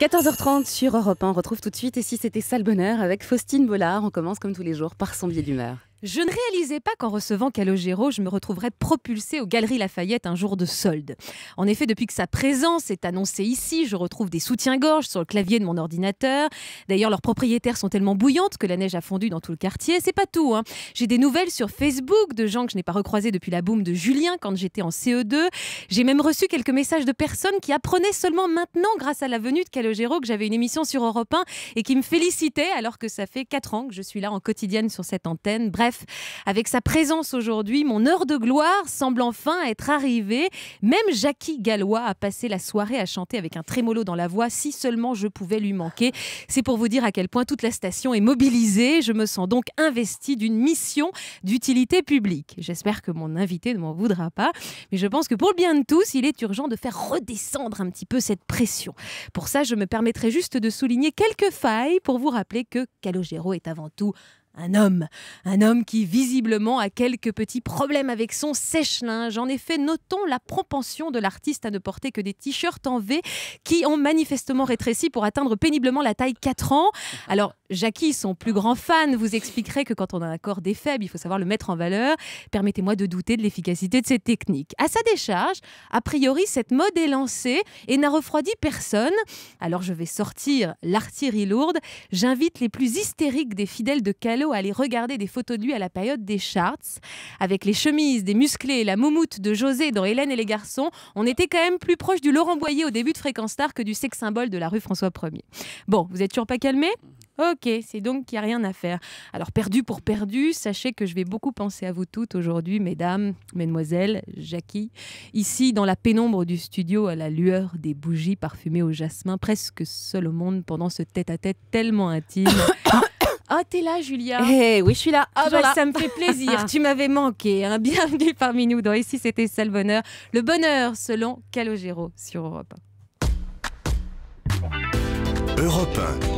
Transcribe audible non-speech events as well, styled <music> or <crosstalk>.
14h30 sur Europe 1, on retrouve tout de suite Et si c'était ça le bonheur avec Faustine Bollard. On commence comme tous les jours par son biais d'humeur. Je ne réalisais pas qu'en recevant Calogero, je me retrouverais propulsée aux Galeries Lafayette un jour de solde. En effet, depuis que sa présence est annoncée ici, je retrouve des soutiens-gorge sur le clavier de mon ordinateur. D'ailleurs, leurs propriétaires sont tellement bouillantes que la neige a fondu dans tout le quartier. C'est pas tout. Hein. J'ai des nouvelles sur Facebook de gens que je n'ai pas recroisés depuis la boum de Julien quand j'étais en CE2. J'ai même reçu quelques messages de personnes qui apprenaient seulement maintenant, grâce à la venue de Calogero, que j'avais une émission sur Europe 1 et qui me félicitaient alors que ça fait 4 ans que je suis là en quotidienne sur cette antenne. Bref, avec sa présence aujourd'hui, mon heure de gloire semble enfin être arrivée. Même Jackie Gallois a passé la soirée à chanter avec un trémolo dans la voix, si seulement je pouvais lui manquer. C'est pour vous dire à quel point toute la station est mobilisée. Je me sens donc investie d'une mission d'utilité publique. J'espère que mon invité ne m'en voudra pas, mais je pense que pour le bien de tous, il est urgent de faire redescendre un petit peu cette pression. Pour ça, je me permettrai juste de souligner quelques failles pour vous rappeler que Calogero est avant tout un homme, un homme qui visiblement a quelques petits problèmes avec son sèche-linge. En effet, notons la propension de l'artiste à ne porter que des t-shirts en V qui ont manifestement rétréci pour atteindre péniblement la taille 4 ans. Alors, Jackie, son plus grand fan, vous expliquerait que quand on a un corps défaible, il faut savoir le mettre en valeur. Permettez-moi de douter de l'efficacité de cette technique. À sa décharge, a priori, cette mode est lancée et n'a refroidi personne. Alors, je vais sortir l'artillerie lourde. J'invite les plus hystériques des fidèles de Calais à aller regarder des photos de lui à la période des charts, avec les chemises des musclés la moumoute de José dans Hélène et les garçons, on était quand même plus proche du Laurent Boyer au début de Fréquence Star que du sex symbole de la rue François 1er. Bon, vous êtes toujours pas calmé Ok, c'est donc qu'il n'y a rien à faire. Alors, perdu pour perdu, sachez que je vais beaucoup penser à vous toutes aujourd'hui, mesdames, mesdemoiselles, Jackie, ici dans la pénombre du studio à la lueur des bougies parfumées au jasmin, presque seul au monde pendant ce tête à -tête tellement intime. <coughs> Ah, t'es là, Julia Eh oui, je suis là. Ah, bah, ça me fait plaisir. <laughs> tu m'avais manqué. Hein. Bienvenue parmi nous dans Ici, c'était ça le bonheur. Le bonheur selon Calogero sur Europe 1. Europe 1.